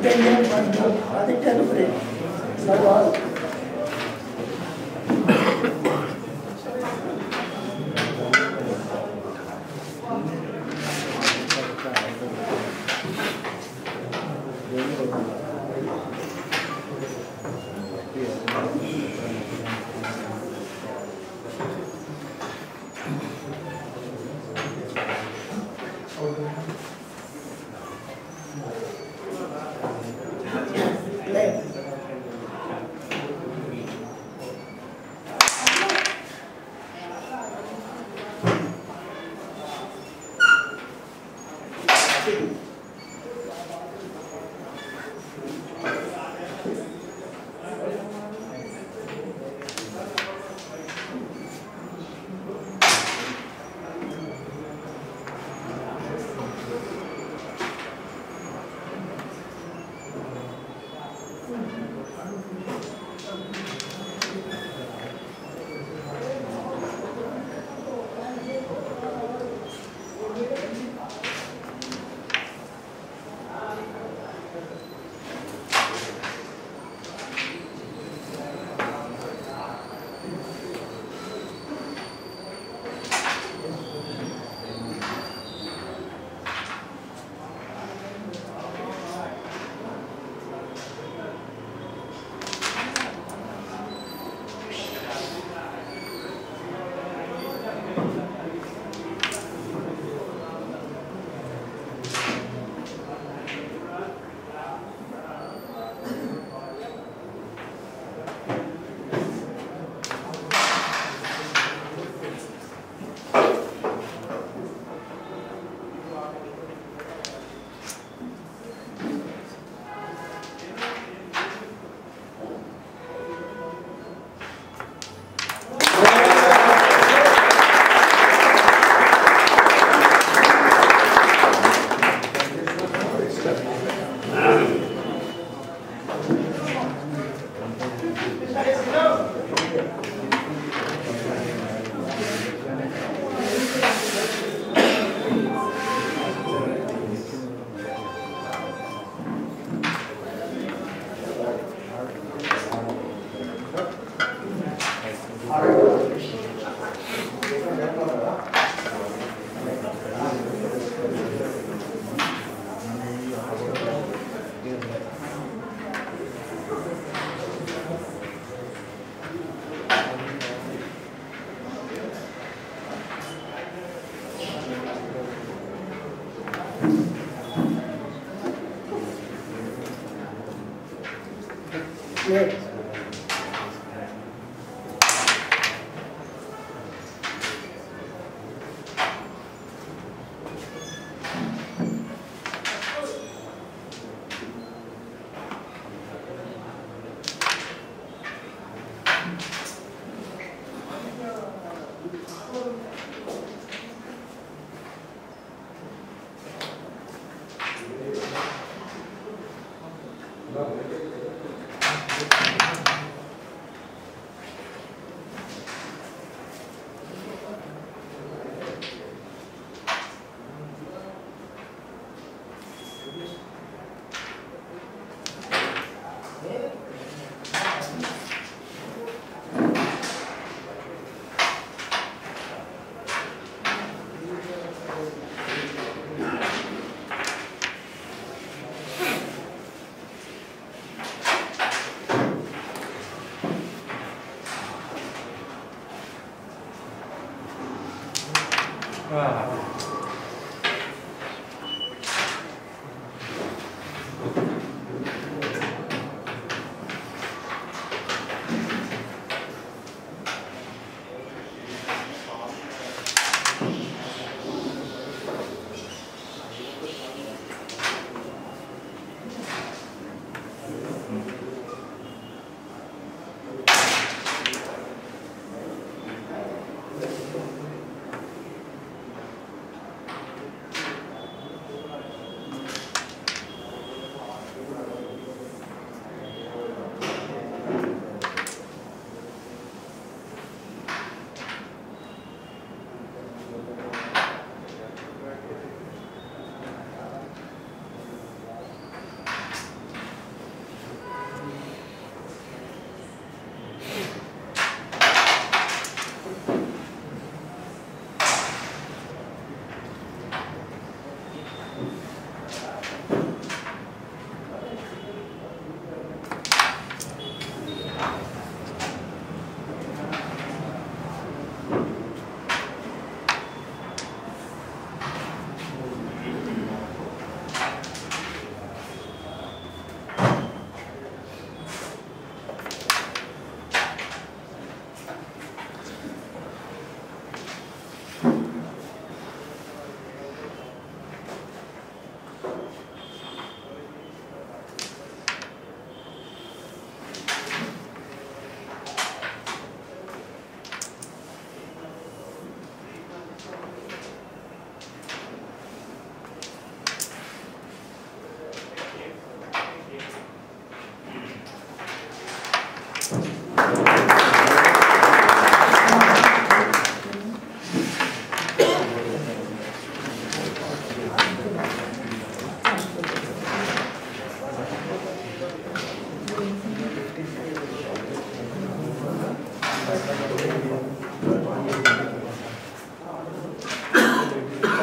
Second year, one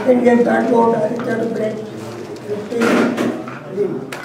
Indian Bank Board Director Branch 15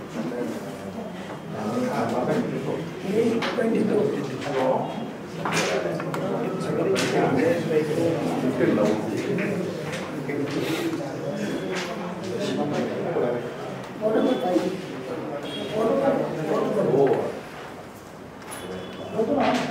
natural.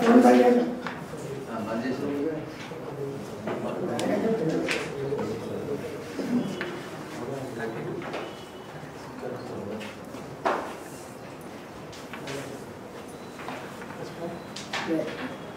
तुरंत आ जाएगा Yeah.